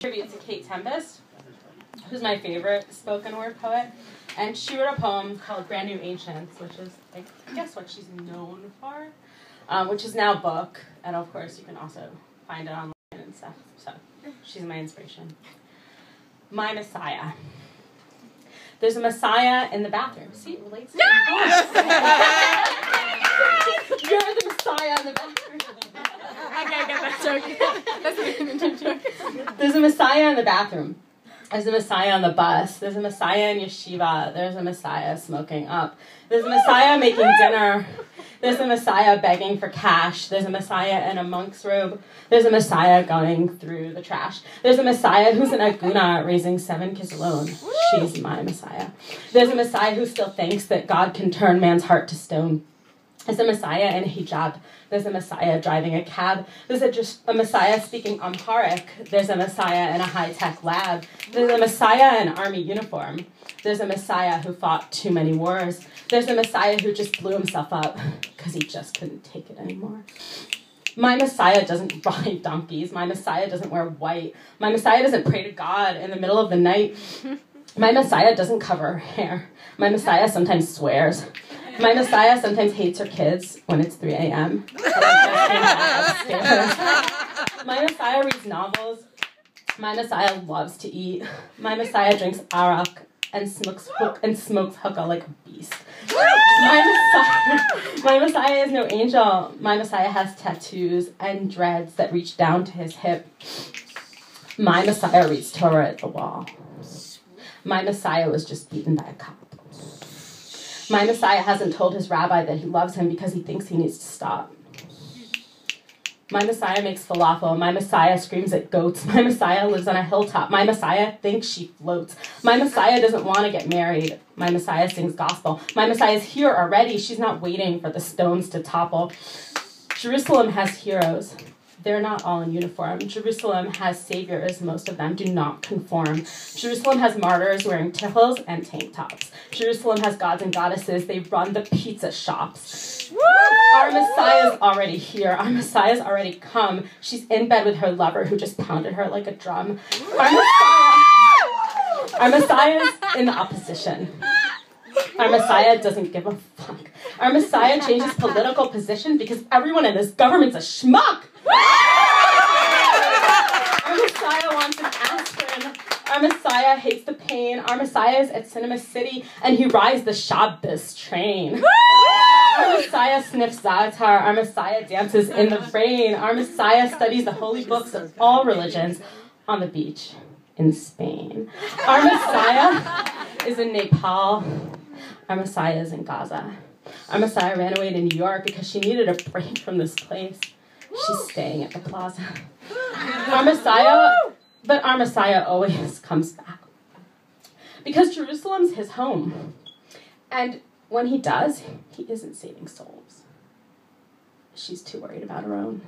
tribute to Kate Tempest, who's my favorite spoken word poet. And she wrote a poem called Brand New Ancients, which is, I guess, what she's known for, um, which is now a book. And of course, you can also find it online and stuff. So she's my inspiration. My Messiah. There's a Messiah in the bathroom. See, it relates to You're the Messiah in the bathroom. Okay, I get that joke. There's a Messiah in the bathroom. There's a Messiah on the bus. There's a Messiah in yeshiva. There's a Messiah smoking up. There's a Messiah making dinner. There's a Messiah begging for cash. There's a Messiah in a monk's robe. There's a Messiah going through the trash. There's a Messiah who's an aguna raising seven kids alone. She's my Messiah. There's a Messiah who still thinks that God can turn man's heart to stone. There's a Messiah in a hijab. There's a Messiah driving a cab. There's a, just a Messiah speaking Amharic. There's a Messiah in a high tech lab. There's a Messiah in army uniform. There's a Messiah who fought too many wars. There's a Messiah who just blew himself up because he just couldn't take it anymore. My Messiah doesn't ride donkeys. My Messiah doesn't wear white. My Messiah doesn't pray to God in the middle of the night. My Messiah doesn't cover her hair. My Messiah sometimes swears. My Messiah sometimes hates her kids when it's 3 a.m. My Messiah reads novels. My Messiah loves to eat. My Messiah drinks arak and smokes hook and smokes hookah like a beast. My Messiah, my Messiah is no angel. My Messiah has tattoos and dreads that reach down to his hip. My Messiah reads Torah at the wall. My Messiah was just beaten by a cop. My Messiah hasn't told his rabbi that he loves him because he thinks he needs to stop. My Messiah makes falafel. My Messiah screams at goats. My Messiah lives on a hilltop. My Messiah thinks she floats. My Messiah doesn't want to get married. My Messiah sings gospel. My Messiah is here already. She's not waiting for the stones to topple. Jerusalem has heroes. They're not all in uniform. Jerusalem has saviors. Most of them do not conform. Jerusalem has martyrs wearing tichels and tank tops. Jerusalem has gods and goddesses. They run the pizza shops. Our Messiah's already here. Our Messiah's already come. She's in bed with her lover who just pounded her like a drum. Our Messiah, our Messiah's in the opposition. Our Messiah doesn't give a fuck. Our Messiah changes political position because everyone in this government's a schmuck. Our Messiah wants an aspirin. Our Messiah hates the pain. Our Messiah is at Cinema City and he rides the Shabbos train. Our Messiah sniffs Zatar. Our Messiah dances in the rain. Our Messiah studies the holy books of all religions on the beach in Spain. Our Messiah is in Nepal. Our Messiah is in Gaza. Our Messiah ran away to New York because she needed a break from this place. She's staying at the plaza. Our Messiah, but our Messiah always comes back. Because Jerusalem's his home. And when he does, he isn't saving souls. She's too worried about her own.